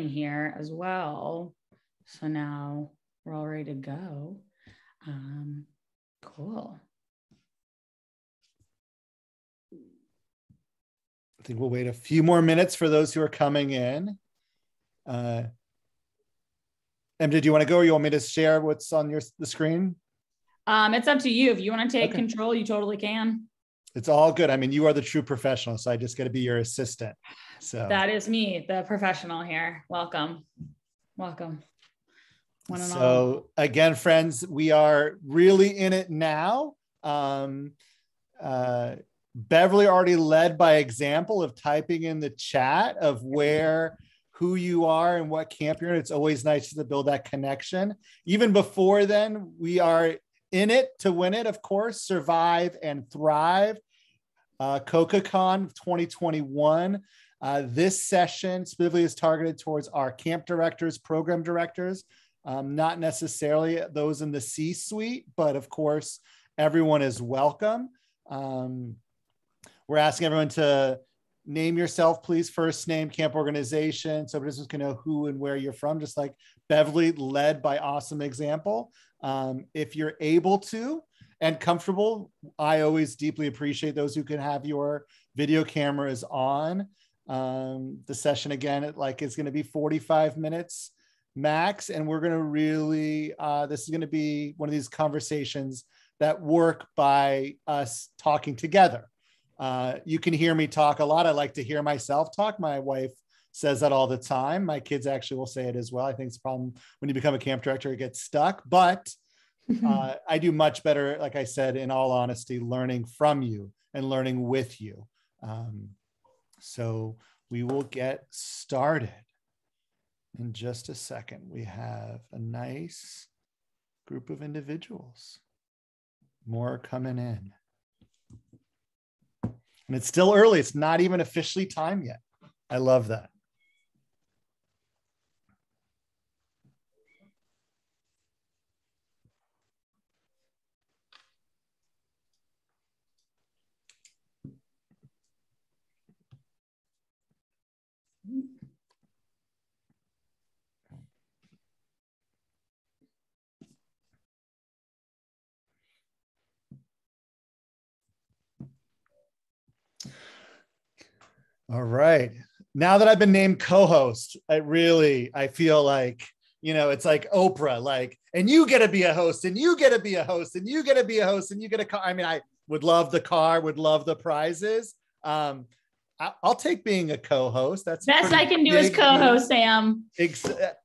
here as well. So now we're all ready to go. Um, cool. I think we'll wait a few more minutes for those who are coming in. Uh, Emma, do you want to go or you want me to share what's on your the screen? Um, it's up to you. If you want to take okay. control, you totally can. It's all good. I mean, you are the true professional, so I just got to be your assistant. So that is me, the professional here. Welcome. Welcome. so again, friends, we are really in it now. Um, uh, Beverly already led by example of typing in the chat of where who you are and what camp you're in. It's always nice to build that connection. Even before then, we are in it to win it, of course, survive and thrive. Uh, CocaCon 2021. Uh, this session specifically is targeted towards our camp directors, program directors, um, not necessarily those in the C suite, but of course, everyone is welcome. Um, we're asking everyone to name yourself, please. First name, camp organization. So business can know who and where you're from, just like Beverly led by awesome example. Um, if you're able to and comfortable, I always deeply appreciate those who can have your video cameras on. Um, the session again, it like is going to be 45 minutes max, and we're going to really. Uh, this is going to be one of these conversations that work by us talking together. Uh, you can hear me talk a lot. I like to hear myself talk. My wife says that all the time. My kids actually will say it as well. I think it's a problem when you become a camp director, it gets stuck. But uh, I do much better, like I said, in all honesty, learning from you and learning with you. Um, so we will get started in just a second. We have a nice group of individuals. More coming in. And it's still early. It's not even officially time yet. I love that. All right. Now that I've been named co-host, I really I feel like you know it's like Oprah, like, and you get to be a host, and you get to be a host, and you get to be a host, and you get a car. I mean, I would love the car, would love the prizes. Um, I, will take being a co-host. That's best I can do as co-host, Sam.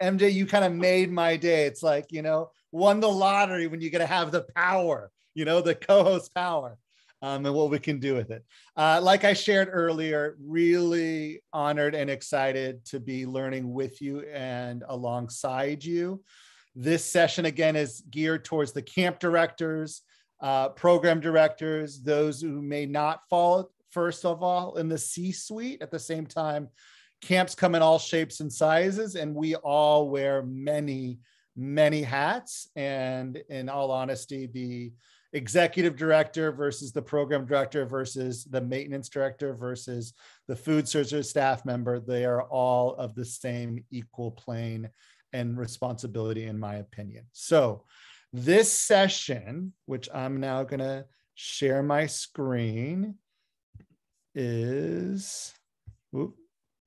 MJ, you kind of made my day. It's like you know, won the lottery when you get to have the power. You know, the co-host power um, and what we can do with it. Uh, like I shared earlier, really honored and excited to be learning with you and alongside you. This session, again, is geared towards the camp directors, uh, program directors, those who may not fall, first of all, in the C suite. At the same time, camps come in all shapes and sizes, and we all wear many, many hats. And in all honesty, the executive director versus the program director versus the maintenance director versus the food service staff member they are all of the same equal plane and responsibility in my opinion. So this session which i'm now going to share my screen is whoop,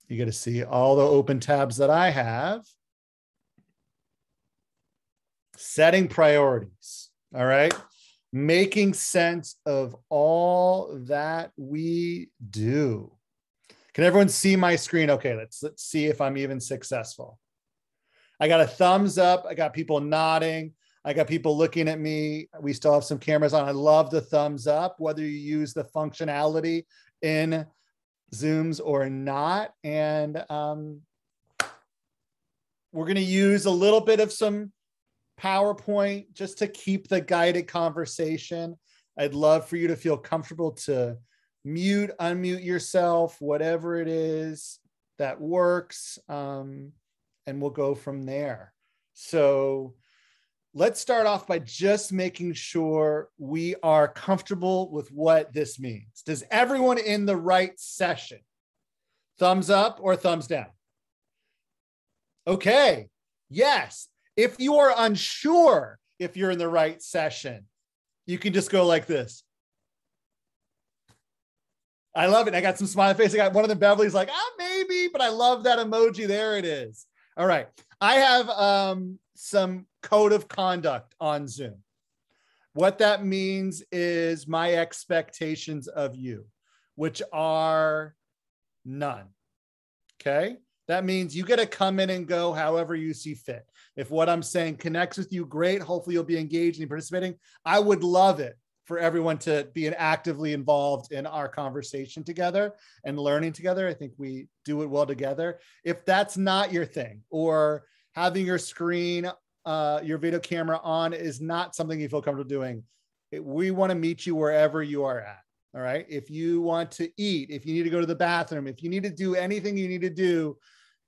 you get to see all the open tabs that i have. Setting priorities all right making sense of all that we do. Can everyone see my screen? Okay, let's let's see if I'm even successful. I got a thumbs up. I got people nodding. I got people looking at me. We still have some cameras on. I love the thumbs up, whether you use the functionality in Zooms or not. And um, we're going to use a little bit of some PowerPoint just to keep the guided conversation. I'd love for you to feel comfortable to mute, unmute yourself, whatever it is that works. Um, and we'll go from there. So let's start off by just making sure we are comfortable with what this means. Does everyone in the right session? Thumbs up or thumbs down? Okay. Yes. If you are unsure if you're in the right session, you can just go like this. I love it. I got some smiley face. I got one of the Beverly's like, ah, maybe, but I love that emoji. There it is. All right. I have um, some code of conduct on Zoom. What that means is my expectations of you, which are none. Okay. That means you get to come in and go however you see fit. If what I'm saying connects with you, great. Hopefully, you'll be engaged and participating. I would love it for everyone to be actively involved in our conversation together and learning together. I think we do it well together. If that's not your thing, or having your screen, uh, your video camera on is not something you feel comfortable doing, it, we want to meet you wherever you are at. All right. If you want to eat, if you need to go to the bathroom, if you need to do anything you need to do,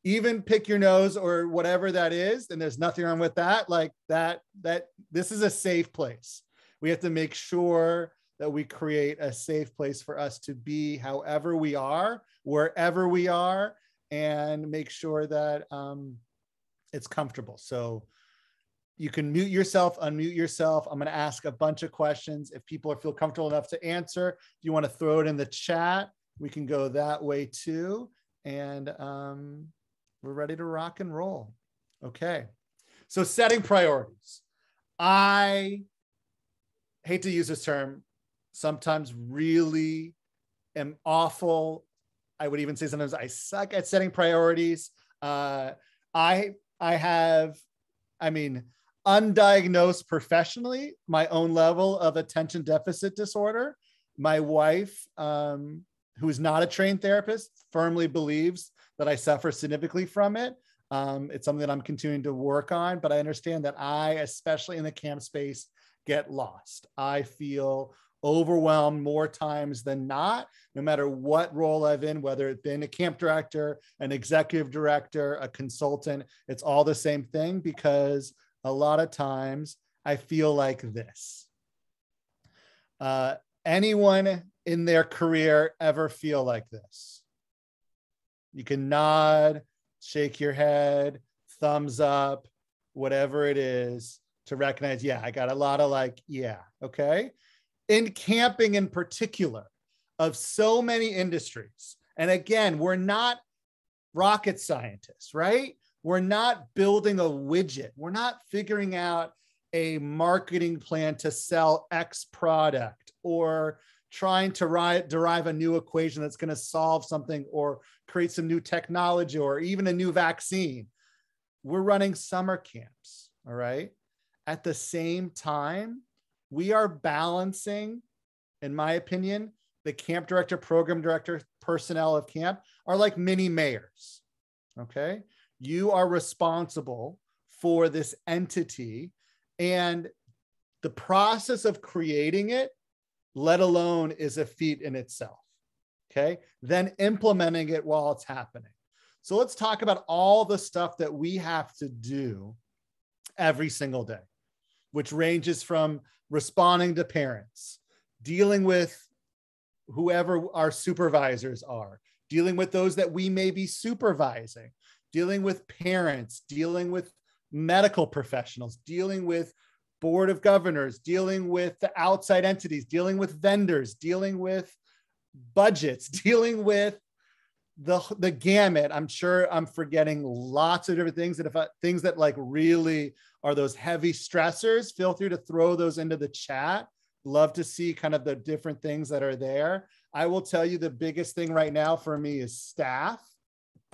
even pick your nose or whatever that is, and there's nothing wrong with that. Like that, that this is a safe place we have to make sure that we create a safe place for us to be however we are, wherever we are, and make sure that um, it's comfortable. So you can mute yourself, unmute yourself. I'm going to ask a bunch of questions. If people feel comfortable enough to answer, if you want to throw it in the chat, we can go that way too. And um, we're ready to rock and roll. Okay. So setting priorities. I hate to use this term, sometimes really am awful. I would even say sometimes I suck at setting priorities. Uh, I I have, I mean, undiagnosed professionally my own level of attention deficit disorder. My wife, um, who is not a trained therapist, firmly believes that I suffer significantly from it. Um, it's something that I'm continuing to work on, but I understand that I, especially in the camp space, get lost. I feel overwhelmed more times than not, no matter what role I've in, whether it's been a camp director, an executive director, a consultant, it's all the same thing because a lot of times I feel like this. Uh, anyone in their career ever feel like this? You can nod, shake your head, thumbs up, whatever it is to recognize, yeah, I got a lot of like, yeah, okay. In camping in particular, of so many industries. And again, we're not rocket scientists, right? We're not building a widget. We're not figuring out a marketing plan to sell X product or trying to ri- derive a new equation that's going to solve something or create some new technology or even a new vaccine. We're running summer camps, all right? at the same time, we are balancing, in my opinion, the camp director, program director, personnel of camp are like mini mayors. Okay. You are responsible for this entity and the process of creating it, let alone is a feat in itself. Okay. Then implementing it while it's happening. So let's talk about all the stuff that we have to do every single day which ranges from responding to parents, dealing with whoever our supervisors are, dealing with those that we may be supervising, dealing with parents, dealing with medical professionals, dealing with board of governors, dealing with the outside entities, dealing with vendors, dealing with budgets, dealing with the the gamut. I'm sure I'm forgetting lots of different things that if I, things that like really are those heavy stressors, feel free to throw those into the chat. Love to see kind of the different things that are there. I will tell you the biggest thing right now for me is staff,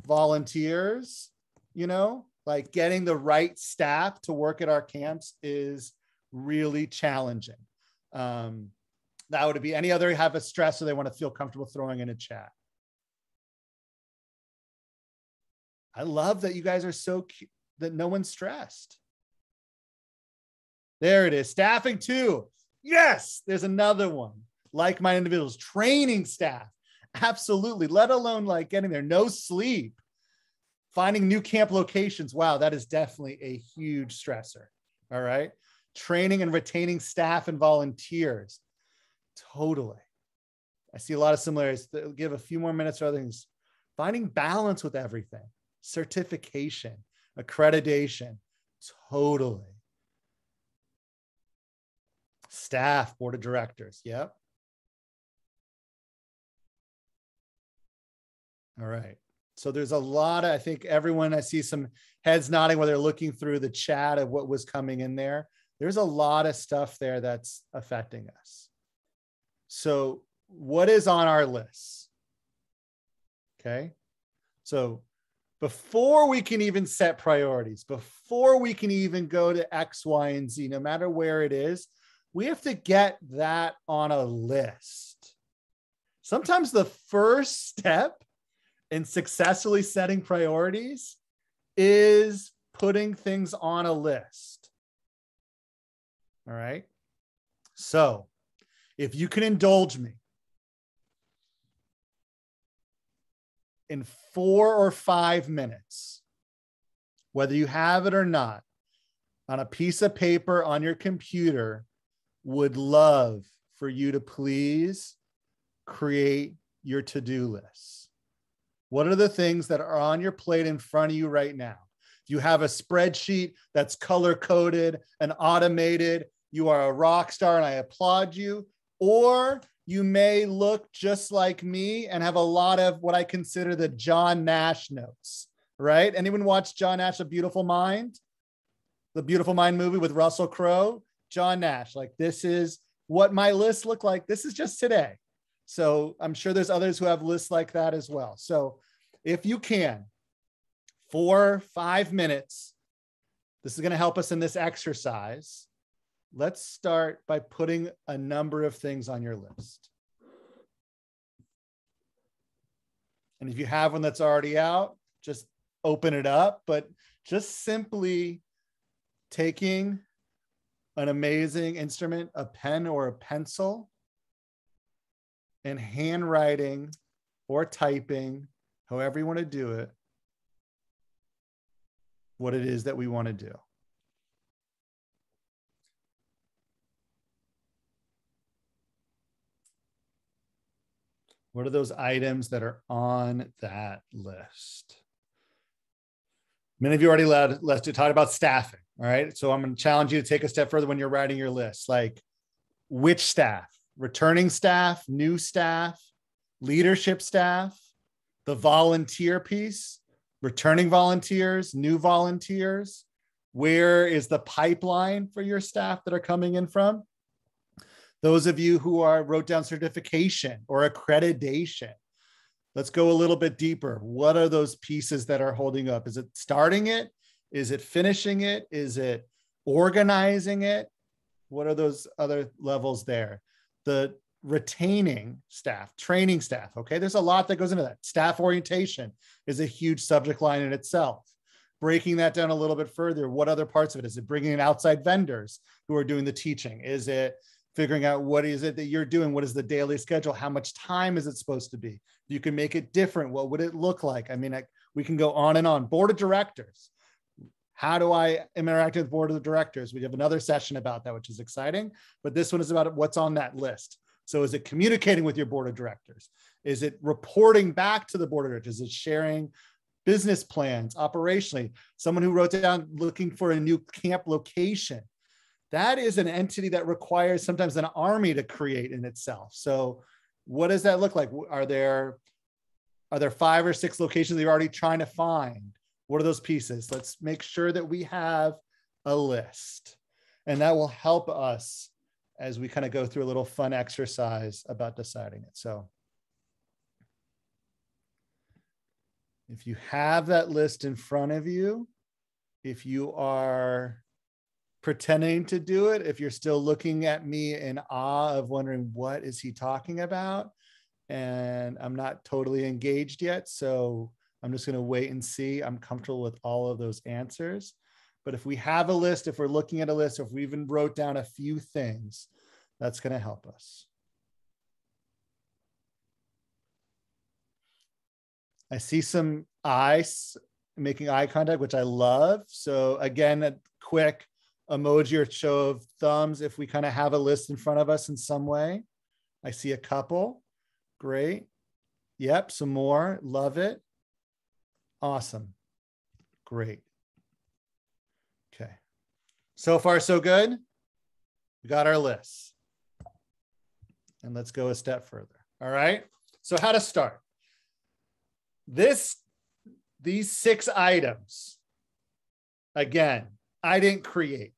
volunteers, you know, like getting the right staff to work at our camps is really challenging. Um, that would be any other have a stress or they want to feel comfortable throwing in a chat. I love that you guys are so cute that no one's stressed. There it is. Staffing too. Yes, there's another one. Like my individuals, training staff. Absolutely. Let alone like getting there. No sleep. Finding new camp locations. Wow, that is definitely a huge stressor. All right. Training and retaining staff and volunteers. Totally. I see a lot of similarities. I'll give a few more minutes for other things. Finding balance with everything certification. accreditation. Totally. Staff, board of directors. Yep. All right. So there's a lot of, I think everyone, I see some heads nodding where they're looking through the chat of what was coming in there. There's a lot of stuff there that's affecting us. So, what is on our list? Okay. So, before we can even set priorities, before we can even go to X, Y, and Z, no matter where it is, we have to get that on a list. Sometimes the first step in successfully setting priorities is putting things on a list. All right. So if you can indulge me in four or five minutes, whether you have it or not, on a piece of paper on your computer, would love for you to please create your to do list. What are the things that are on your plate in front of you right now? If you have a spreadsheet that's color coded and automated, you are a rock star and I applaud you. Or you may look just like me and have a lot of what I consider the John Nash notes, right? Anyone watch John Nash, A Beautiful Mind? The Beautiful Mind movie with Russell Crowe? John Nash. Like, this is what my list look like. This is just today. So I'm sure there's others who have lists like that as well. So if you can, four, five minutes, this is going to help us in this exercise. Let's start by putting a number of things on your list. And if you have one that's already out, just open it up, but just simply taking an amazing instrument, a pen or a pencil, and handwriting or typing, however you want to do it, what it is that we want to do. What are those items that are on that list? Many of you already led, let's talk about staffing. All right. So I'm going to challenge you to take a step further when you're writing your list. Like which staff? returning staff, new staff, leadership staff, the volunteer piece, returning volunteers, new volunteers. Where is the pipeline for your staff that are coming in from? Those of you who are wrote down certification or accreditation, let's go a little bit deeper. What are those pieces that are holding up? Is it starting it? Is it finishing it? Is it organizing it? What are those other levels there? the retaining staff, training staff. Okay. There's a lot that goes into that. Staff orientation is a huge subject line in itself. Breaking that down a little bit further, what other parts of it? Is it bringing in outside vendors who are doing the teaching? Is it figuring out what is it that you're doing? What is the daily schedule? How much time is it supposed to be? You can make it different. What would it look like? I mean, I, we can go on and on. Board of directors. How do I interact with board of directors? We have another session about that, which is exciting. But this one is about what's on that list. So is it communicating with your board of directors? Is it reporting back to the board of directors? Is it sharing business plans operationally? Someone who wrote down looking for a new camp location. That is an entity that requires sometimes an army to create in itself. So what does that look like? Are there are there five or six locations that you're already trying to find? What are those pieces? Let's make sure that we have a list. And that will help us as we kind of go through a little fun exercise about deciding it. So if you have that list in front of you, if you are pretending to do it, if you're still looking at me in awe of wondering what is he talking about, and I'm not totally engaged yet, so I'm just going to wait and see. I'm comfortable with all of those answers. But if we have a list, if we're looking at a list, if we even wrote down a few things, that's going to help us. I see some eyes making eye contact, which I love. So again, a quick emoji or show of thumbs if we kind of have a list in front of us in some way. I see a couple. Great. Yep, some more. Love it. Awesome. Great. Okay. So far, so good. We got our list. And let's go a step further. All right. So, how to start? This, these six items, again, I didn't create.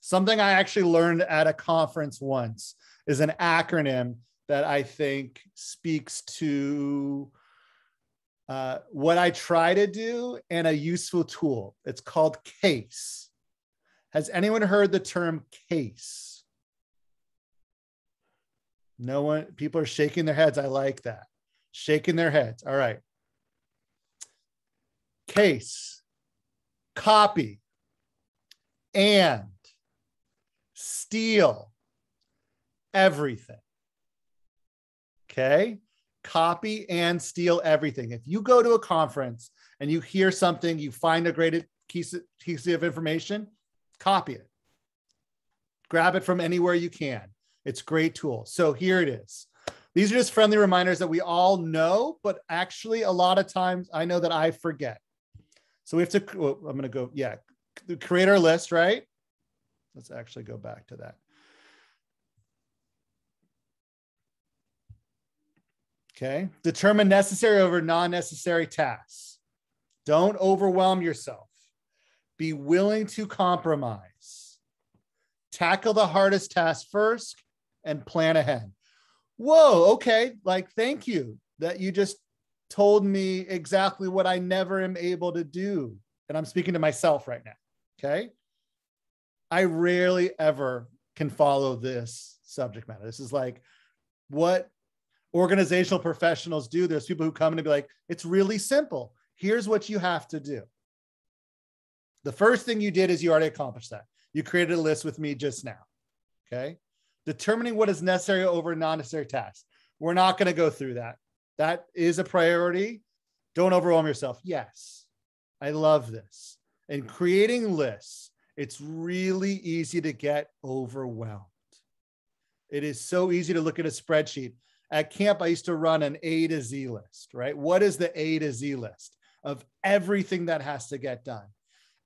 Something I actually learned at a conference once is an acronym that I think speaks to uh, what I try to do and a useful tool. It's called CASE. Has anyone heard the term CASE? No one, people are shaking their heads. I like that. Shaking their heads. All right. Case, copy, and steal everything. Okay. Copy and steal everything. If you go to a conference and you hear something, you find a great piece of information, copy it. Grab it from anywhere you can. It's great tool. So here it is. These are just friendly reminders that we all know, but actually, a lot of times I know that I forget. So we have to, I'm going to go, yeah, create our list, right? Let's actually go back to that. Okay. Determine necessary over non necessary tasks. Don't overwhelm yourself. Be willing to compromise. Tackle the hardest task first and plan ahead. Whoa. Okay. Like, thank you that you just told me exactly what I never am able to do. And I'm speaking to myself right now. Okay. I rarely ever can follow this subject matter. This is like what organizational professionals do. There's people who come in and be like, it's really simple. Here's what you have to do. The first thing you did is you already accomplished that. You created a list with me just now. Okay. Determining what is necessary over non necessary tasks. We're not going to go through that. That is a priority. Don't overwhelm yourself. Yes, I love this. And creating lists, it's really easy to get overwhelmed. It is so easy to look at a spreadsheet. At camp, I used to run an A to Z list, right? What is the A to Z list of everything that has to get done?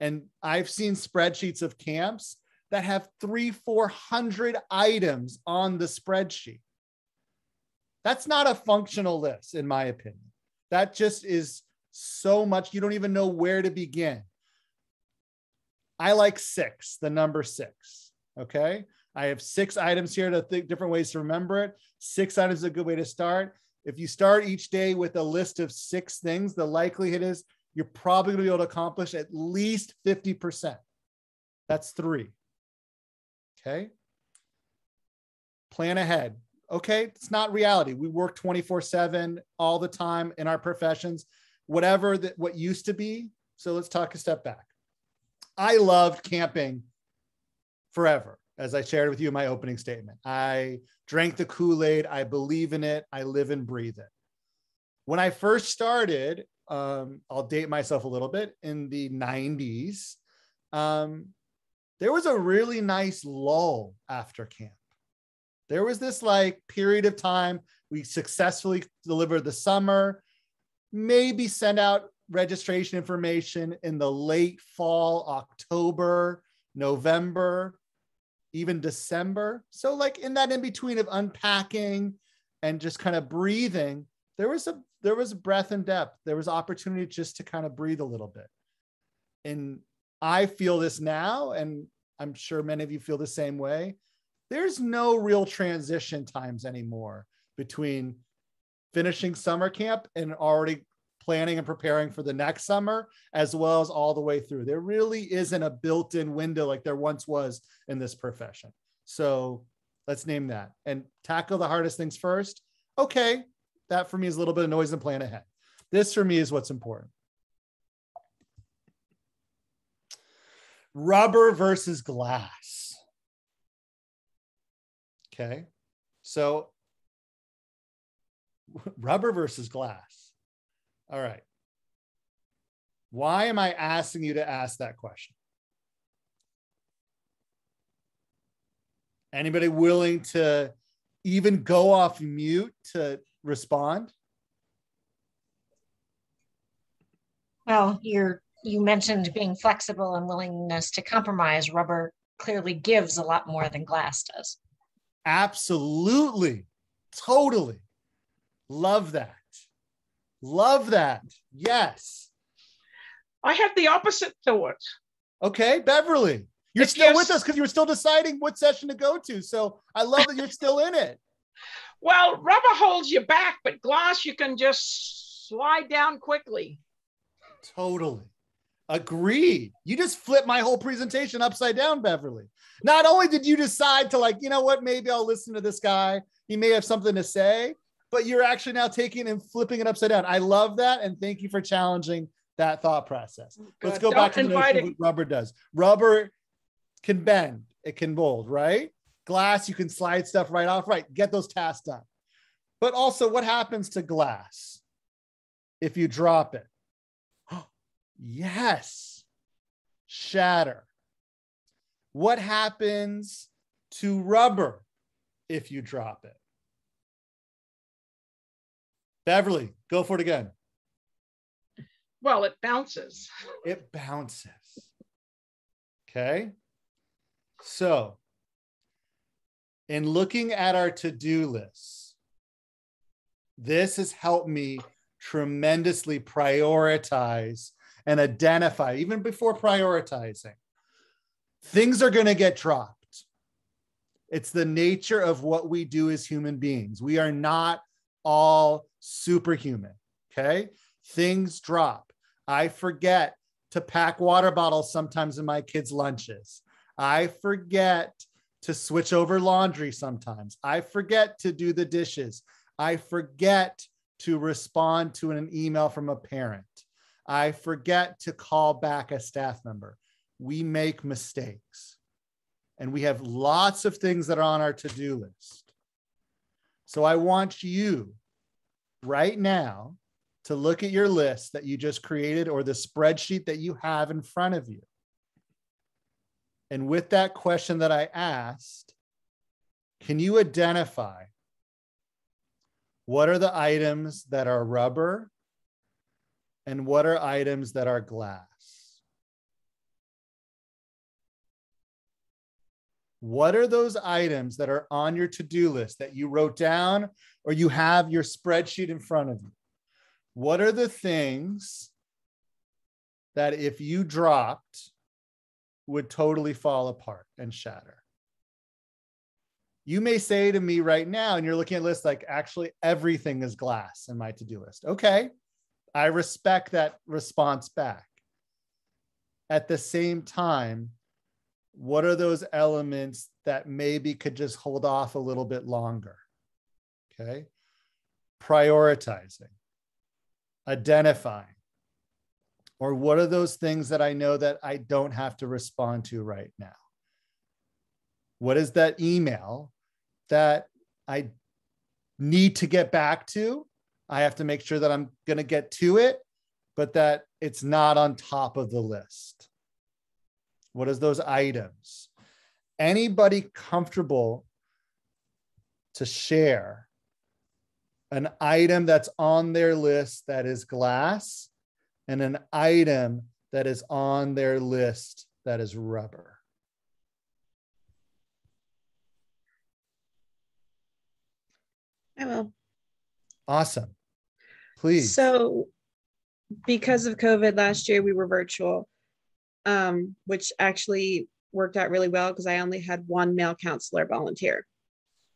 And I've seen spreadsheets of camps that have three, 400 items on the spreadsheet. That's not a functional list, in my opinion. That just is so much, you don't even know where to begin. I like six, the number six. Okay. I have six items here to think different ways to remember it. Six items is a good way to start. If you start each day with a list of six things, the likelihood is you're probably going to be able to accomplish at least 50%. That's three. Okay. Plan ahead okay, it's not reality. We work 24 7 all the time in our professions, whatever that what used to be. So let's talk a step back. I loved camping forever, as I shared with you in my opening statement. I drank the Kool Aid. I believe in it. I live and breathe it. When I first started, um, I'll date myself a little bit in the 90s. Um, there was a really nice lull after camp there was this like period of time we successfully delivered the summer, maybe send out registration information in the late fall, October, November, even December. So, like in that in between of unpacking and just kind of breathing, there was a there was breath and depth. There was opportunity just to kind of breathe a little bit. And I feel this now, and I'm sure many of you feel the same way there's no real transition times anymore between finishing summer camp and already planning and preparing for the next summer, as well as all the way through. There really isn't a built in window like there once was in this profession. So let's name that and tackle the hardest things first. Okay, that for me is a little bit of noise and plan ahead. This for me is what's important. Rubber versus glass. Okay. So rubber versus glass. All right. Why am I asking you to ask that question? Anybody willing to even go off mute to respond? Well, you're you mentioned being flexible and willingness to compromise. Rubber clearly gives a lot more than glass does. Absolutely. Totally. Love that. Love that. Yes. I have the opposite thought. Okay, Beverly. You're still with us because you were still deciding what session to go to. So I love that you're still in it. Well, rubber holds you back, but glass you can just slide down quickly. Totally. Agreed. You just flipped my whole presentation upside down, Beverly. Not only did you decide to, like, you know what, maybe I'll listen to this guy, he may have something to say, but you're actually now taking and flipping it upside down. I love that. And thank you for challenging that thought process. Good. Let's go Don't back to the notion of what rubber does. Rubber can bend, it can mold, right? Glass, you can slide stuff right off, right? Get those tasks done. But also, what happens to glass if you drop it? yes, shatter. What happens to rubber if you drop it? Beverly, go for it again. Well, it bounces. It bounces. Okay. So, in looking at our to do lists, this has helped me tremendously prioritize and identify, even before prioritizing. Things are going to get dropped. It's the nature of what we do as human beings. We are not all superhuman. Okay. Things drop. I forget to pack water bottles sometimes in my kids' lunches. I forget to switch over laundry sometimes. I forget to do the dishes. I forget to respond to an email from a parent. I forget to call back a staff member. We make mistakes. And we have lots of things that are on our to do list. So I want you right now to look at your list that you just created or the spreadsheet that you have in front of you. And with that question that I asked, can you identify what are the items that are rubber and what are items that are glass? What are those items that are on your to do list that you wrote down or you have your spreadsheet in front of you? What are the things that if you dropped would totally fall apart and shatter? You may say to me right now, and you're looking at a list like, actually, everything is glass in my to do list. Okay. I respect that response back. At the same time, what are those elements that maybe could just hold off a little bit longer? Okay. Prioritizing, identifying, or what are those things that I know that I don't have to respond to right now? What is that email that I need to get back to? I have to make sure that I'm going to get to it, but that it's not on top of the list. What is those items? Anybody comfortable to share an item that's on their list that is glass and an item that is on their list that is rubber? I will. Awesome. Please. So, because of COVID last year, we were virtual um, which actually worked out really well because I only had one male counselor volunteer.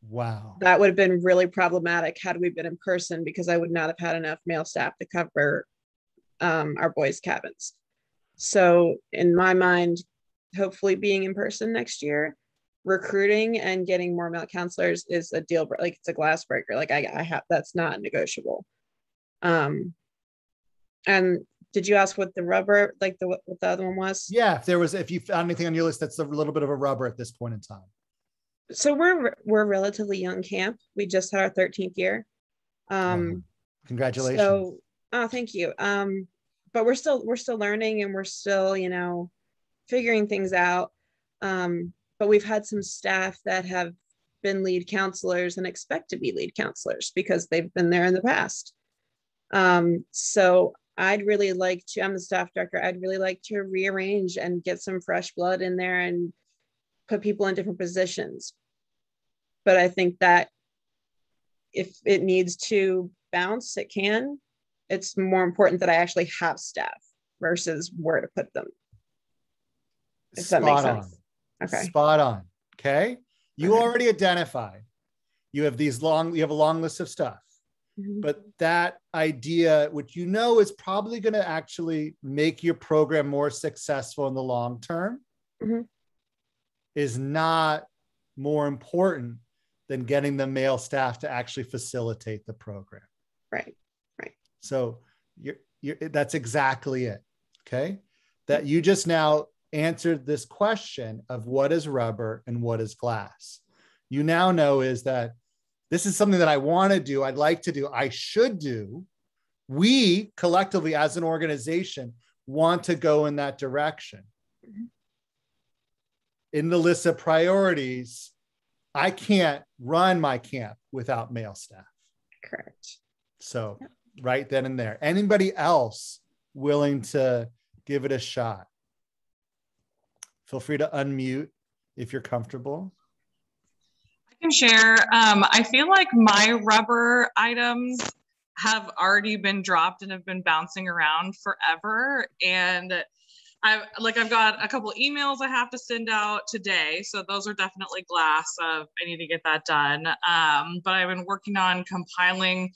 Wow. That would have been really problematic had we been in person because I would not have had enough male staff to cover um, our boys' cabins. So, in my mind, hopefully being in person next year, recruiting and getting more male counselors is a deal like it's a glass breaker. Like I, I have that's not negotiable. Um, and did you ask what the rubber like the what the other one was? Yeah if there was if you found anything on your list that's a little bit of a rubber at this point in time. So we're we're relatively young camp. We just had our 13th year. Um congratulations. so oh thank you. Um but we're still we're still learning and we're still you know figuring things out. Um but we've had some staff that have been lead counselors and expect to be lead counselors because they've been there in the past. Um so I'd really like to, I'm the staff director, I'd really like to rearrange and get some fresh blood in there and put people in different positions. But I think that if it needs to bounce, it can. It's more important that I actually have staff versus where to put them. If Spot that makes on. sense. Okay. Spot on. Okay. You Okay. already identified. You have these long, you have a long list of stuff. Mhm. But that idea, which you know is probably going to actually make your program more successful in the long term, Mhm. is not more important than getting the male staff to actually facilitate the program. Right, right. So you're, you're, that's exactly it. Okay. That you just now answered this question of what is rubber and what is glass. You now know is that this is something that I want to do, I'd like to do, I should do. We collectively, as an organization, want to go in that direction. Mhm. In the list of priorities, I can't run my camp without male staff. Correct. So right then and there. Anybody else willing to give it a shot? Feel free to unmute if you're comfortable. Can share. Um, I feel like my rubber items have already been dropped and have been bouncing around forever. And I've like I've got a couple emails I have to send out today, so those are definitely glass. Of I need to get that done. Um, but I've been working on compiling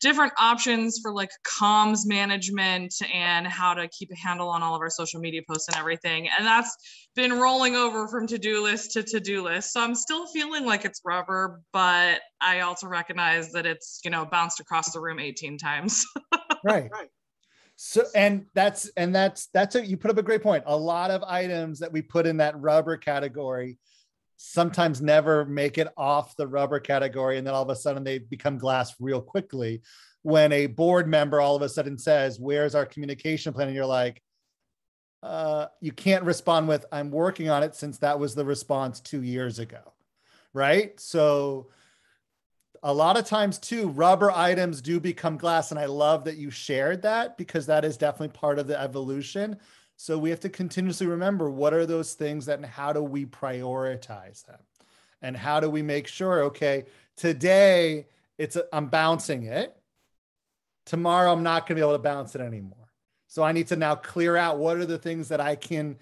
different options for like comms management and how to keep a handle on all of our social media posts and everything. And that's been rolling over from to-do list to to-do list. So I'm still feeling like it's rubber, but I also recognize that it's, you know, bounced across the room 18 times. Right. So and that's and that's that's a you put up a great point. A lot of items that we put in that rubber category sometimes never make it off the rubber category. And then all of a sudden they become glass real quickly. When a board member all of a sudden says where's our communication plan? And you're like uh, you can't respond with i'm working on it since that was the response two years ago right? So a lot of times too rubber items do become glass and i love that you shared that because that is definitely part of the evolution. So we have to continuously remember what are those things that and how do we prioritize them? And how do we make sure okay today it's a, i'm bouncing it. Tomorrow i'm not going to be able to bounce it anymore. So i need to now clear out what are the things that i can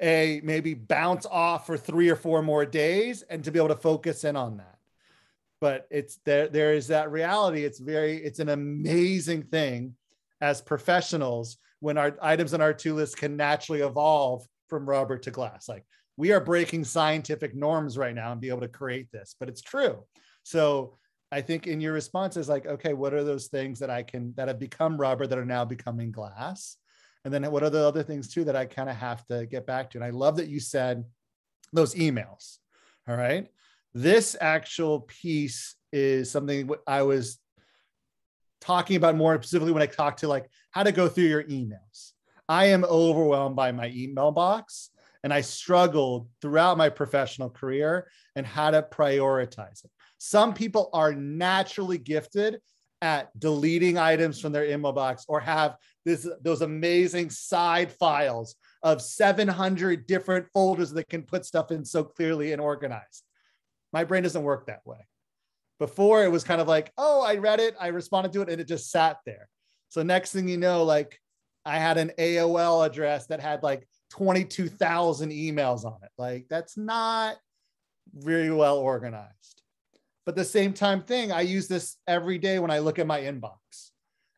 a maybe bounce off for three or four more days and to be able to focus in on that but it's there there is that reality. It's very it's an amazing thing as professionals when our items on our two list can naturally evolve from rubber to glass. Like we are breaking scientific norms right now and be able to create this but it's true. So i think in your response is like okay what are those things that i can that have become rubber that are now becoming glass? And then what are the other things too that i kind of have to get back to? And i love that you said those emails all right this actual piece is something I was talking about more specifically when I talked to like how to go through your emails. I am overwhelmed by my email box and I struggled throughout my professional career and how to prioritize it. Some people are naturally gifted at deleting items from their email box or have this those amazing side files of 700 different folders that can put stuff in so clearly and organized. My brain doesn't work that way. Before it was kind of like, oh, I read it, I responded to it, and it just sat there. So next thing you know, like I had an AOL address that had like 22,000 emails on it. Like that's not very well organized. But the same time thing, I use this every day when I look at my inbox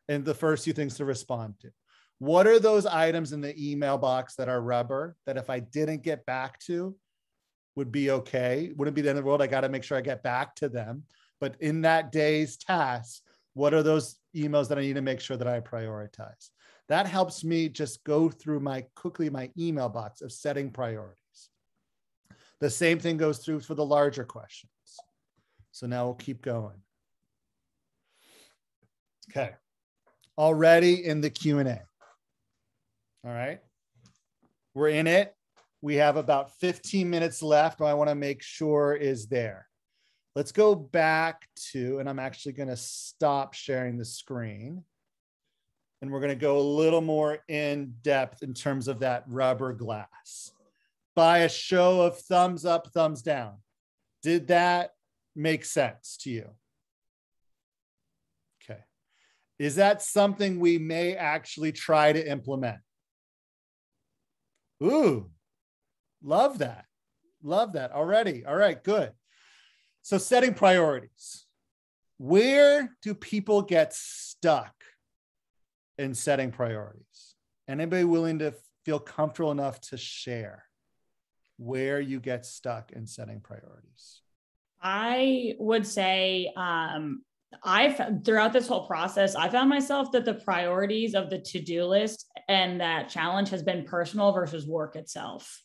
and the first few things to respond to. What are those items in the email box that are rubber that if I didn't get back to, would be okay. Wouldn't be the end of the world. I got to make sure I get back to them. But in that day's task, what are those emails that I need to make sure that I prioritize? That helps me just go through my quickly my email box of setting priorities. The same thing goes through for the larger questions. So now we'll keep going. Okay. Already in the Q&A. All right. We're in it we have about 15 minutes left. I want to make sure is there. Let's go back to, and I'm actually going to stop sharing the screen. and we're going to go a little more in depth in terms of that rubber glass. By a show of thumbs up, thumbs down, did that make sense to you? Okay. Is that something we may actually try to implement? Ooh, love that. Love that already. All right, good. So, setting priorities. Where do people get stuck in setting priorities? Anybody willing to feel comfortable enough to share where you get stuck in setting priorities? I would say um, I've throughout this whole process, I found myself that the priorities of the to do list and that challenge has been personal versus work itself.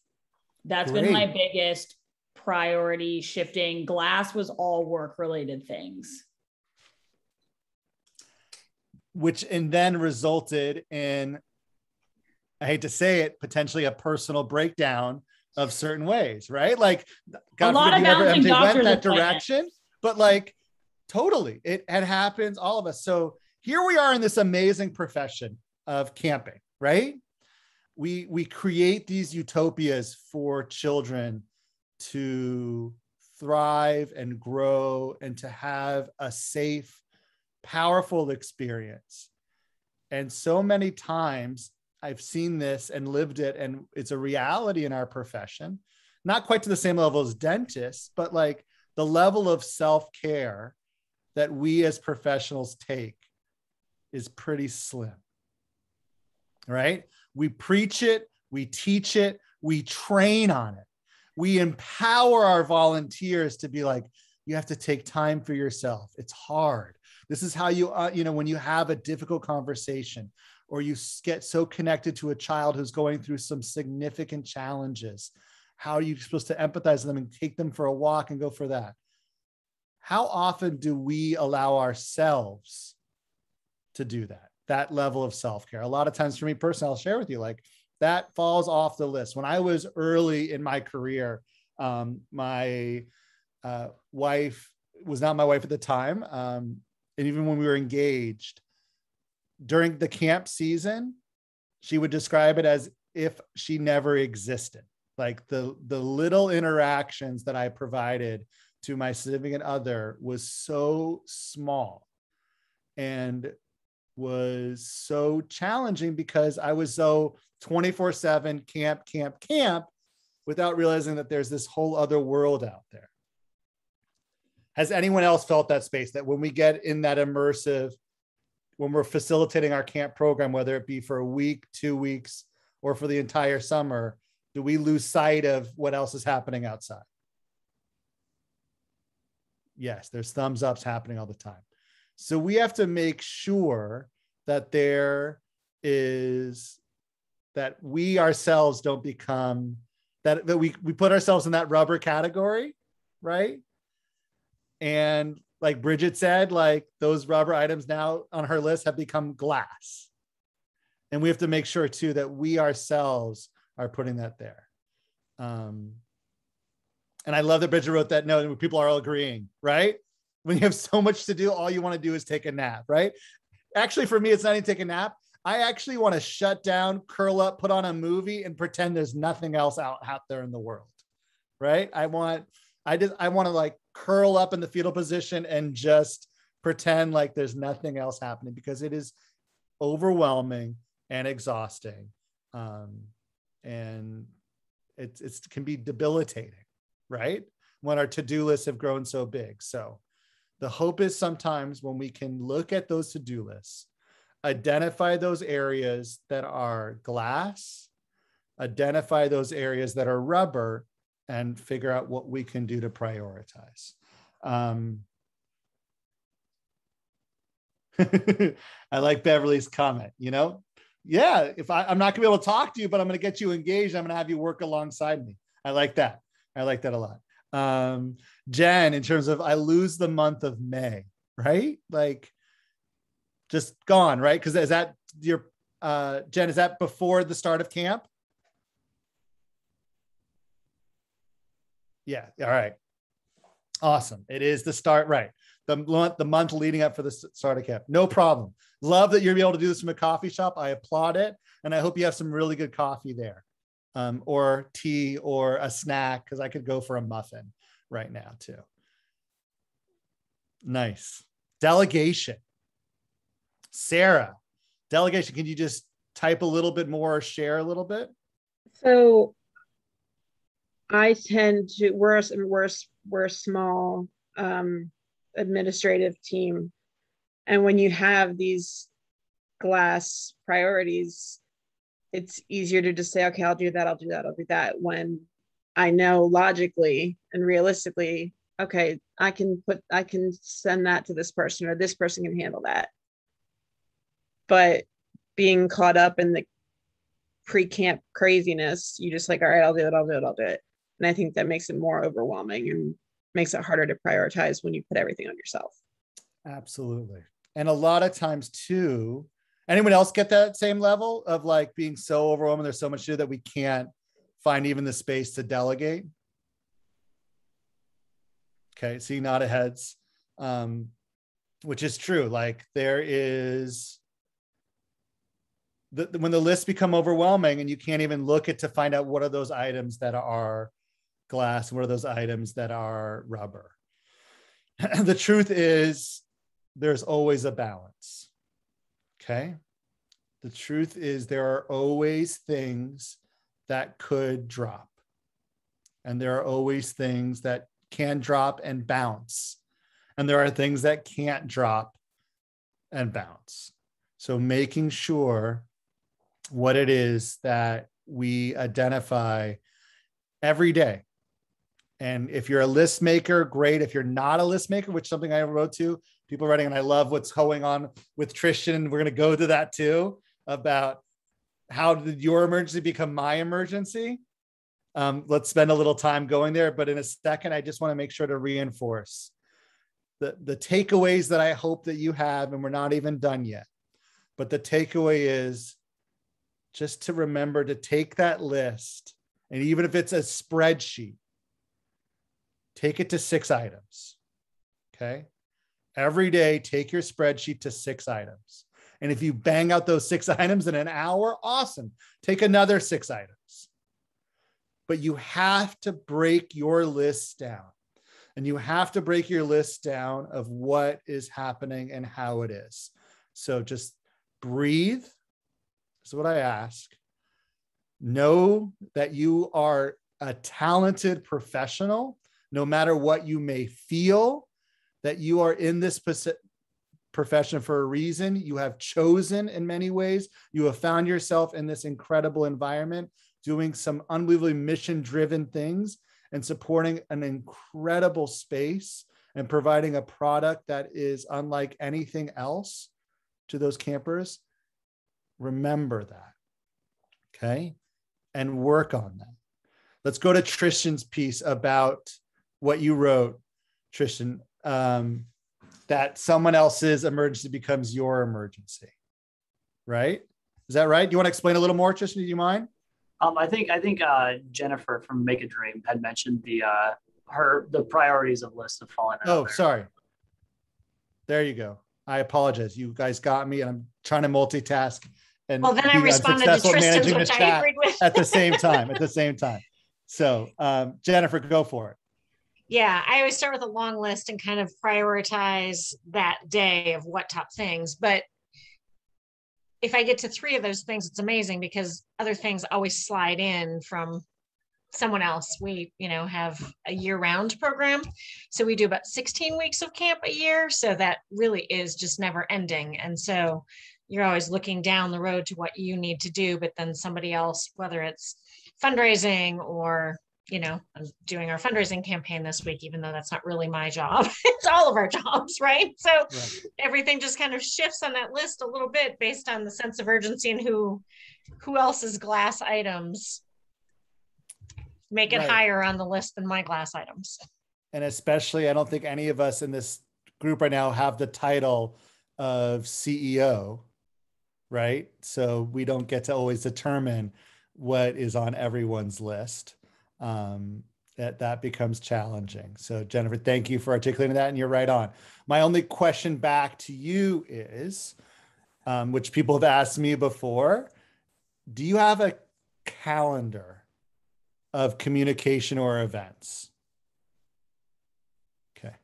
That's Great. been my biggest priority shifting. Glass was all work related things. Which and then resulted in, I hate to say it, potentially a personal breakdown of certain ways, right? Like, God a lot of balancing went that direction, but like, totally, it had happens, all of us. So here we are in this amazing profession of camping, right? We we create these utopias for children to thrive and grow and to have a safe, powerful experience. And so many times I've seen this and lived it, and it's a reality in our profession. Not quite to the same level as dentists, but like the level of self care that we as professionals take is pretty slim. Right? We preach it, we teach it, we train on it. We empower our volunteers to be like, you have to take time for yourself. It's hard. This is how you, uh, you know, when you have a difficult conversation or you get so connected to a child who's going through some significant challenges how are you supposed to empathize with them and take them for a walk and go for that how often do we allow ourselves to do that that level of self-care. A lot of times for me personally i'll share with you like that falls off the list. When i was early in my career um, my uh, wife was not my wife at the time um, and even when we were engaged during the camp season, she would describe it as if she never existed. Like the the little interactions that I provided to my significant other was so small. And was so challenging because I was so 24 7 camp, camp, camp without realizing that there's this whole other world out there. Has anyone else felt that space that when we get in that immersive when we're facilitating our camp program, whether it be for a week, two weeks, or for the entire summer, do we lose sight of what else is happening outside? Yes, there's thumbs ups happening all the time. So we have to make sure that there is that we ourselves don't become that that we we put ourselves in that rubber category, right? And like Bridget said, like those rubber items now on her list have become glass. And we have to make sure too that we ourselves are putting that there. Um, and I love that Bridget wrote that note and people are all agreeing, right? When you have so much to do, all you want to do is take a nap, right? Actually, for me, it's not even take a nap. I actually want to shut down, curl up, put on a movie, and pretend there's nothing else out, out there in the world. Right. I want, I just I want to like curl up in the fetal position and just pretend like there's nothing else happening because it is overwhelming and exhausting um, and it it's, can be debilitating right when our to-do lists have grown so big so the hope is sometimes when we can look at those to-do lists identify those areas that are glass identify those areas that are rubber and figure out what we can do to prioritize. Um, I like Beverly's comment, you know, yeah, if I, I'm not gonna be able to talk to you, but I'm gonna get you engaged, I'm gonna have you work alongside me. I like that. I like that a lot. Um, Jen, in terms of I lose the month of May, right? Like just gone, right? Because is that your uh Jen, is that before the start of camp? Yeah. All right. Awesome. It is the start. Right. the month the month leading up for the start of camp. No problem. Love that you're able to do this from a coffee shop. I applaud it, and I hope you have some really good coffee there, um, or tea, or a snack. Because I could go for a muffin right now too. Nice delegation. Sarah, delegation. Can you just type a little bit more or share a little bit? So I tend to we're a, we're we're a small um, administrative team, and when you have these glass priorities, it's easier to just say, okay, I'll do that, I'll do that, I'll do that. When I know logically and realistically, okay, I can put I can send that to this person or this person can handle that. But being caught up in the pre-camp craziness, you just like, all right, I'll do it, I'll do it, I'll do it. And I think that makes it more overwhelming and makes it harder to prioritize when you put everything on yourself. Absolutely. And a lot of times too, anyone else get that same level of like being so overwhelmed? There's so much to do that we can't find even the space to delegate. Okay, see, nod of heads, um, which is true. Like there is the, when the lists become overwhelming and you can't even look at to find out what are those items that are glass, what are those items that are rubber. the truth is, there's always a balance. Okay. The truth is, there are always things that could drop, and there are always things that can drop and bounce, and there are things that can't drop and bounce. So, making sure what it is that we identify every day and if you're a list maker, great. If you're not a list maker, which something I wrote to people writing, and I love what's going on with Tristan. We're going to go to that too about how did your emergency become my emergency. Um, let's spend a little time going there. But in a second, I just want to make sure to reinforce the, the takeaways that I hope that you have, and we're not even done yet. But the takeaway is just to remember to take that list, and even if it's a spreadsheet, take it to six items. Okay. Every day, take your spreadsheet to six items. And if you bang out those six items in an hour, awesome. Take another six items. But you have to break your list down. And you have to break your list down of what is happening and how it is. So just breathe. Is what I ask. Know that you are a talented professional no matter what you may feel, that you are in this profession for a reason. You have chosen in many ways. You have found yourself in this incredible environment, doing some unbelievably mission driven things and supporting an incredible space and providing a product that is unlike anything else to those campers. Remember that. Okay. And work on that. Let's go to Tristan's piece about what you wrote, Tristan, um, that someone else's emergency becomes your emergency. Right? Is that right? Do you want to explain a little more, Tristan? Do you mind? Um, I think I think uh, Jennifer from Make a Dream had mentioned the uh, her the priorities of list of fallen. Oh, sorry. There you go. I apologize. You guys got me, and I'm trying to multitask. And well, then I responded to Tristan's, which I agreed with at the same time. At the same time. So, um, Jennifer, go for it yeah, I always start with a long list and kind of prioritize that day of what top things. But if I get to three of those things, it's amazing because other things always slide in from someone else. We, you know, have a year round program. So we do about 16 weeks of camp a year. So that really is just never ending. And so you're always looking down the road to what you need to do, but then somebody else, whether it's fundraising or you know, I'm doing our fundraising campaign this week, even though that's not really my job. it's all of our jobs, right? So right. everything just kind of shifts on that list a little bit based on the sense of urgency and who who else's glass items make it right. higher on the list than my glass items. And especially, I don't think any of us in this group right now have the title of CEO, right? So we don't get to always determine what is on everyone's list. Um, that that becomes challenging. So Jennifer, thank you for articulating that, and you're right on. My only question back to you is, um, which people have asked me before, do you have a calendar of communication or events? Okay,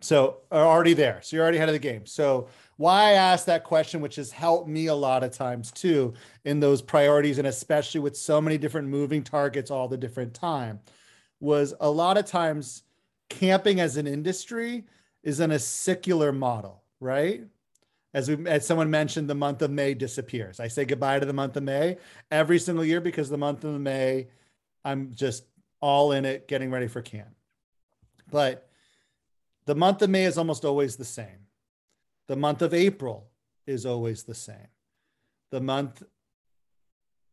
so are already there. So you're already ahead of the game. So why I asked that question, which has helped me a lot of times too in those priorities, and especially with so many different moving targets all the different time was a lot of times camping as an industry is in a secular model, right? As we as someone mentioned, the month of May disappears. I say goodbye to the month of May every single year because the month of May, I'm just all in it, getting ready for camp. But the month of May is almost always the same. The month of April is always the same. The month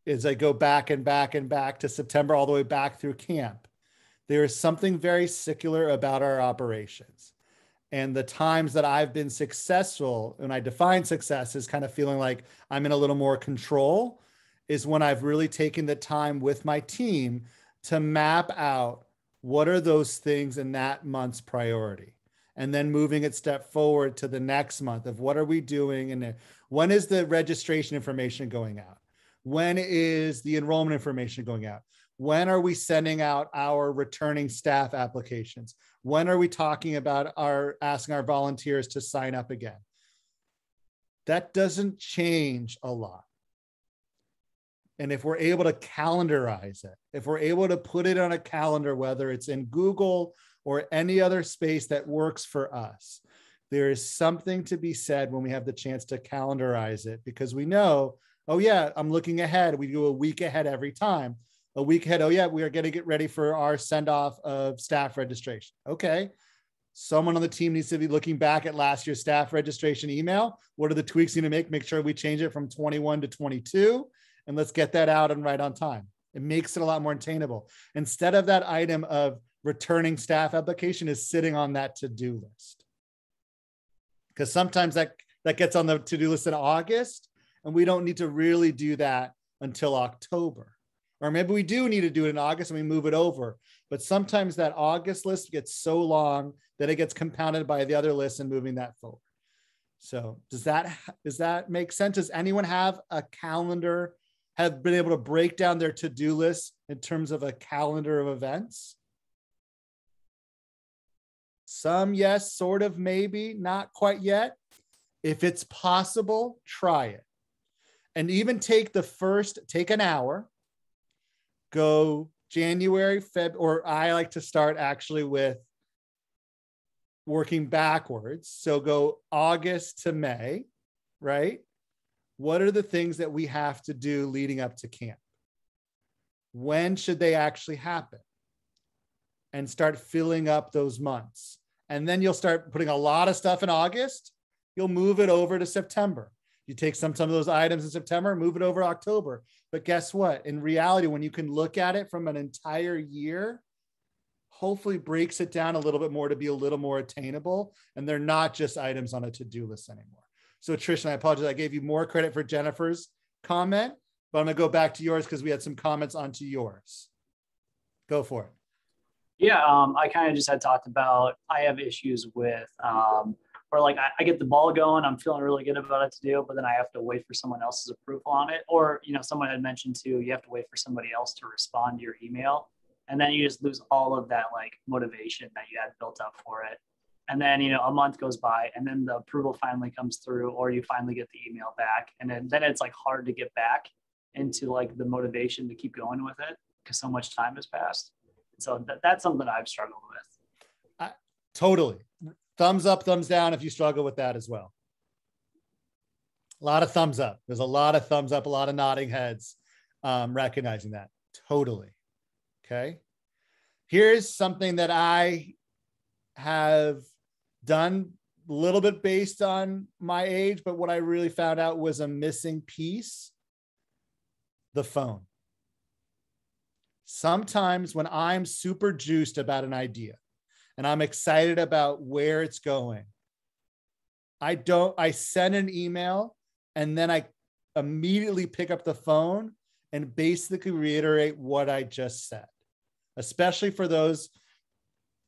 as I go back and back and back to September, all the way back through camp there is something very secular about our operations. And the times that I've been successful, and I define success as kind of feeling like I'm in a little more control, is when I've really taken the time with my team to map out what are those things in that month's priority. And then moving it step forward to the next month of what are we doing and when is the registration information going out? When is the enrollment information going out? When are we sending out our returning staff applications? When are we talking about our asking our volunteers to sign up again? That doesn't change a lot. And if we're able to calendarize it, if we're able to put it on a calendar, whether it's in Google or any other space that works for us, there is something to be said when we have the chance to calendarize it because we know, oh, yeah, I'm looking ahead. We do a week ahead every time a week ahead. Oh, yeah, we are going to get ready for our send off of staff registration. Okay. Someone on the team needs to be looking back at last year's staff registration email. What are the tweaks you need to make? Make sure we change it from 21 to 22 and let's get that out and right on time. It makes it a lot more attainable. Instead of that item of returning staff application is sitting on that to-do list. Because sometimes that, that gets on the to-do list in August and we don't need to really do that until October. Or maybe we do need to do it in August and we move it over. But sometimes that August list gets so long that it gets compounded by the other list and moving that forward. So does that does that make sense? Does anyone have a calendar, have been able to break down their to-do list in terms of a calendar of events? Some yes, sort of, maybe, not quite yet. If it's possible, try it. And even take the first, take an hour, go January, Feb, or I like to start actually with working backwards. So go August to May, right? What are the things that we have to do leading up to camp? When should they actually happen? And start filling up those months. And then you'll start putting a lot of stuff in August. You'll move it over to September. You take some some of those items in September, move it over October. But guess what? In reality, when you can look at it from an entire year, hopefully breaks it down a little bit more to be a little more attainable. And they're not just items on a to-do list anymore. So Trish, and I apologize, I gave you more credit for Jennifer's comment, but I'm gonna go back to yours because we had some comments onto yours. Go for it. Yeah, um, I kind of just had talked about I have issues with um, or like I, I, get the ball going, I'm feeling really good about it to do, but then I have to wait for someone else's approval on it. Or, you know, someone had mentioned too, you have to wait for somebody else to respond to your email. And then you just lose all of that like motivation that you had built up for it. And then, you know, a month goes by and then the approval finally comes through, or you finally get the email back. And then, then it's like hard to get back into like the motivation to keep going with it because so much time has passed. So that, that's something I've struggled with. totally thumbs up, thumbs down if you struggle with that as well. A lot of thumbs up. There's a lot of thumbs up, a lot of nodding heads, um, recognizing that. Totally. Okay. Here's something that I have done a little bit based on my age, but what I really found out was a missing piece the phone. Sometimes when I'm super juiced about an idea, and I'm excited about where it's going. I don't, I send an email and then I immediately pick up the phone and basically reiterate what I just said. especially for those,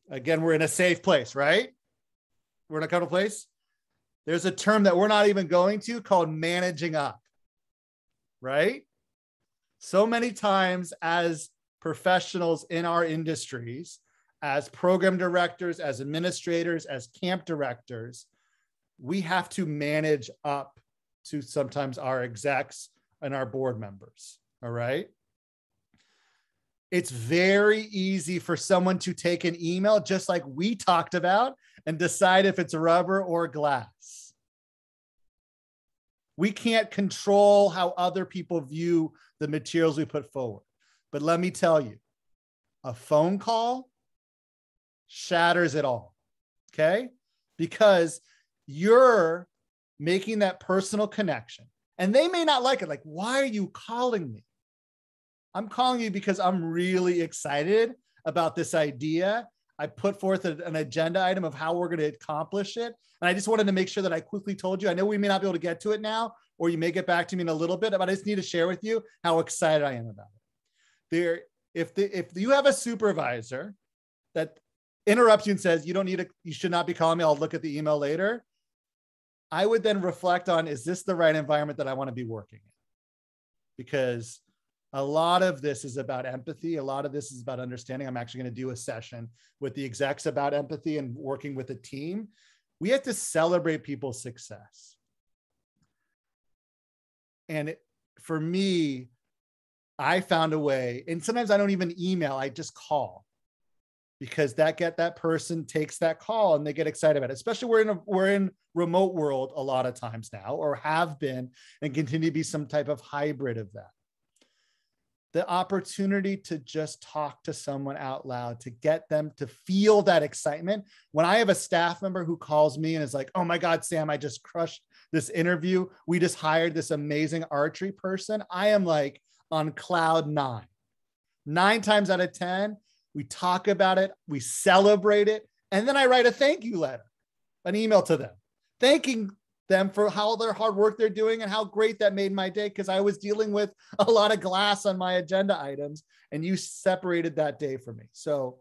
again, we're in a safe place, right? We're in a comfortable place. There's a term that we're not even going to called managing up, right? So many times as professionals in our industries, as program directors, as administrators, as camp directors, we have to manage up to sometimes our execs and our board members. All right. It's very easy for someone to take an email, just like we talked about, and decide if it's rubber or glass. We can't control how other people view the materials we put forward. But let me tell you, a phone call shatters it all. Okay. Because you're making that personal connection and they may not like it. Like, why are you calling me? I'm calling you because I'm really excited about this idea. I put forth a, an agenda item of how we're going to accomplish it. And I just wanted to make sure that I quickly told you. I know we may not be able to get to it now, or you may get back to me in a little bit, but I just need to share with you how excited I am about it. There, if the if you have a supervisor that interrupts you and says, you don't need to, you should not be calling me. I'll look at the email later. I would then reflect on, is this the right environment that I want to be working in? Because a lot of this is about empathy. A lot of this is about understanding. I'm actually going to do a session with the execs about empathy and working with a team. We have to celebrate people's success. And it, for me, I found a way, and sometimes I don't even email, I just call because that get that person takes that call and they get excited about it. Especially we're in a we're in remote world a lot of times now, or have been, and continue to be some type of hybrid of that. The opportunity to just talk to someone out loud, to get them to feel that excitement. When I have a staff member who calls me and is like, "Oh my God, Sam, I just crushed this interview. We just hired this amazing archery person." I am like on cloud nine. Nine times out of ten, we talk about it, we celebrate it, and then I write a thank you letter, an email to them, thanking them for how their hard work they're doing and how great that made my day because I was dealing with a lot of glass on my agenda items and you separated that day for me. So,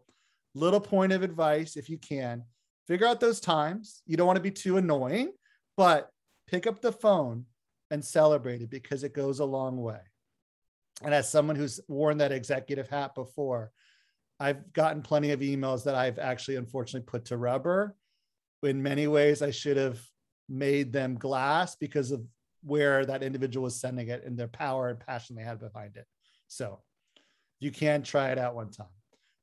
little point of advice if you can, figure out those times. You don't want to be too annoying, but pick up the phone and celebrate it because it goes a long way. And as someone who's worn that executive hat before, I've gotten plenty of emails that I've actually unfortunately put to rubber. In many ways, I should have made them glass because of where that individual was sending it and their power and passion they had behind it. So you can try it out one time.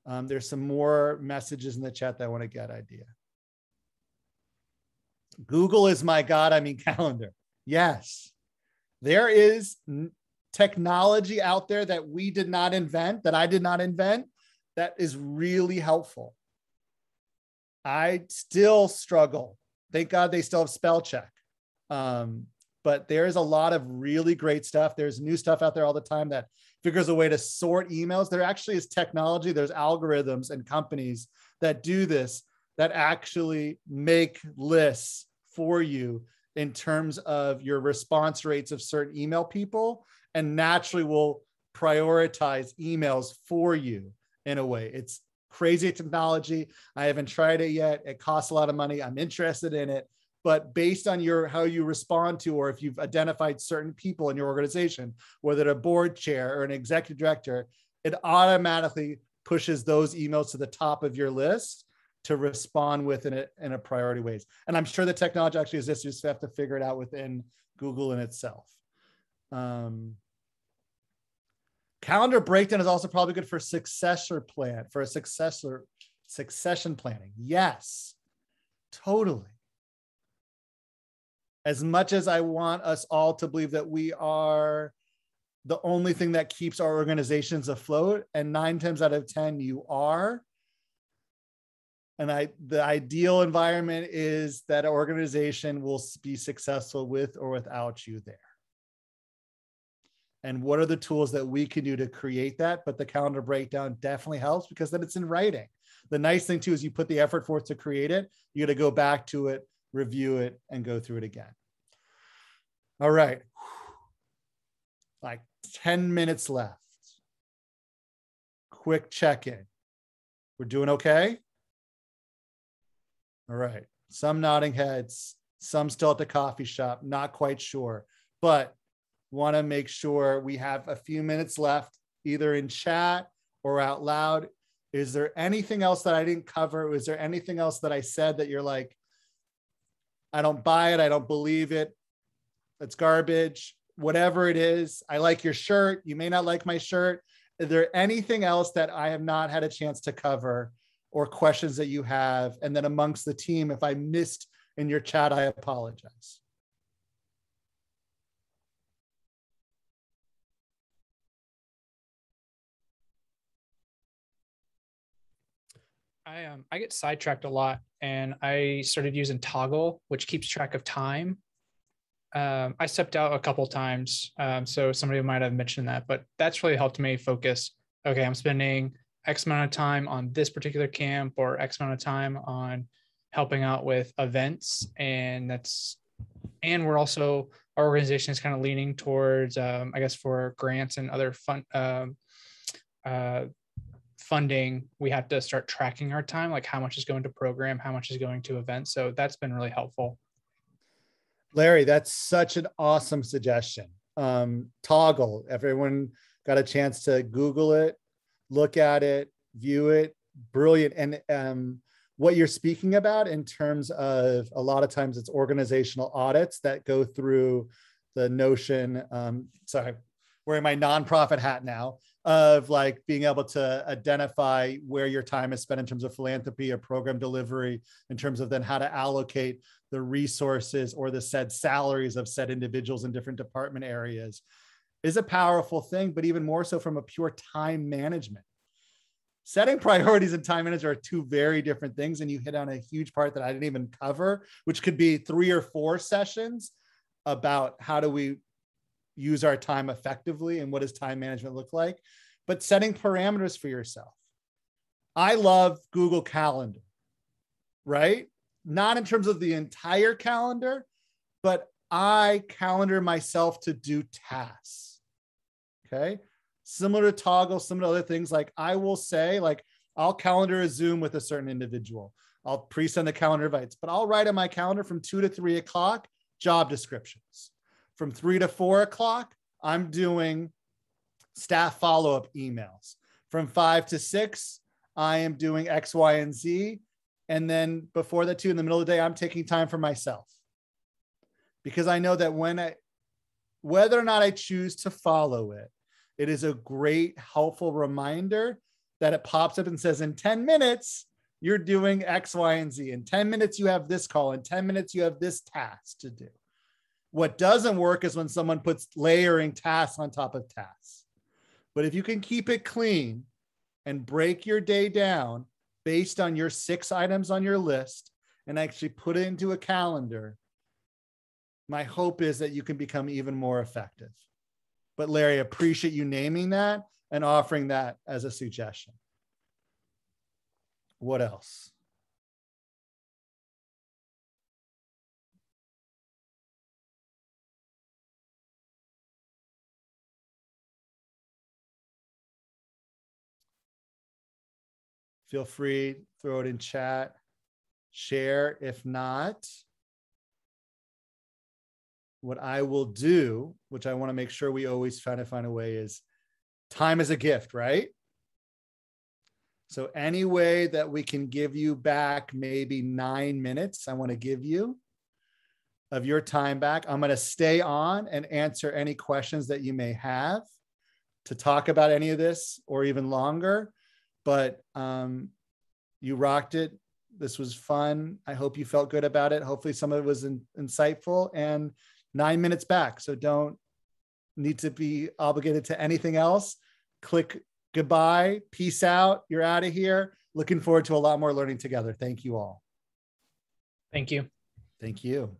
Um, there's some more messages in the chat that I want to get idea. Google is my God, I mean calendar. Yes, there is technology out there that we did not invent, that I did not invent, that is really helpful. I still struggle. Thank God they still have spell check. Um, but there's a lot of really great stuff. There's new stuff out there all the time that figures a way to sort emails. There actually is technology, there's algorithms and companies that do this that actually make lists for you in terms of your response rates of certain email people and naturally will prioritize emails for you in a way. It's crazy technology. I haven't tried it yet. It costs a lot of money. I'm interested in it. But based on your how you respond to, or if you've identified certain people in your organization, whether a board chair or an executive director, it automatically pushes those emails to the top of your list to respond with in a, in a priority ways. And I'm sure the technology actually exists. You just have to figure it out within Google in itself. Um, Calendar breakdown is also probably good for successor plan, for a successor succession planning. Yes, totally. As much as I want us all to believe that we are the only thing that keeps our organizations afloat, and nine times out of 10, you are. And I, the ideal environment is that an organization will be successful with or without you there and what are the tools that we can do to create that? But the calendar breakdown definitely helps because then it's in writing. The nice thing too is you put the effort forth to create it. You got to go back to it review it and go through it again. All right. Like 10 minutes left. Quick check in We're doing okay? All right. Some nodding heads, some still at the coffee shop, not quite sure, but want to make sure we have a few minutes left, either in chat or out loud. Is there anything else that I didn't cover? Was there anything else that I said that you're like, I don't buy it, I don't believe it, it's garbage, whatever it is. I like your shirt. You may not like my shirt. Is there anything else that I have not had a chance to cover or questions that you have? And then amongst the team, if I missed in your chat, I apologize. I um I get sidetracked a lot and I started using Toggl, which keeps track of time. Um, I stepped out a couple times, um, so somebody might have mentioned that, but that's really helped me focus. Okay, I'm spending X amount of time on this particular camp or X amount of time on helping out with events, and that's and we're also our organization is kind of leaning towards, um, I guess, for grants and other fun um, uh, funding, we have to start tracking our time, like how much is going to program, how much is going to events. So that's been really helpful. Larry, that's such an awesome suggestion. Um, Toggl, everyone got a chance to Google it, look at it, view it. Brilliant. And um, what you're speaking about in terms of a lot of times it's organizational audits that go through the notion. Um, sorry, wearing my nonprofit hat now of like being able to identify where your time is spent in terms of philanthropy or program delivery, in terms of then how to allocate the resources or the said salaries of said individuals in different department areas is a powerful thing, but even more so from a pure time management. Setting priorities and time management are two very different things. And you hit on a huge part that I didn't even cover, which could be three or four sessions about how do we use our time effectively and what does time management look like, but setting parameters for yourself. I love Google Calendar, right? Not in terms of the entire calendar, but I calendar myself to do tasks. Okay. Similar to Toggl, some other things like I will say, like, I'll calendar a Zoom with a certain individual. I'll pre send the calendar invites, but I'll write on my calendar from two to three o'clock job descriptions from three to four o'clock, I'm doing staff follow up emails. From five to six, I am doing X, Y, and Z. And then before that, two in the middle of the day, I'm taking time for myself because I know that when I, whether or not I choose to follow it, it is a great, helpful reminder that it pops up and says, in 10 minutes, you're doing X, Y, and Z. In 10 minutes, you have this call. In 10 minutes, you have this task to do. What doesn't work is when someone puts layering tasks on top of tasks. But if you can keep it clean and break your day down based on your six items on your list and actually put it into a calendar, my hope is that you can become even more effective. But Larry, appreciate you naming that and offering that as a suggestion. What else? Feel free throw it in chat share. If not what i will do which i want to make sure we always try to find a way is time is a gift right? So any way that we can give you back maybe nine minutes i want to give you of your time back. I'm going to stay on and answer any questions that you may have to talk about any of this or even longer but um, you rocked it. This was fun. I hope you felt good about it. Hopefully, some of it was in, insightful and nine minutes back. So don't need to be obligated to anything else. Click goodbye. Peace out. You're out of here. Looking forward to a lot more learning together. Thank you all. Thank you. Thank you.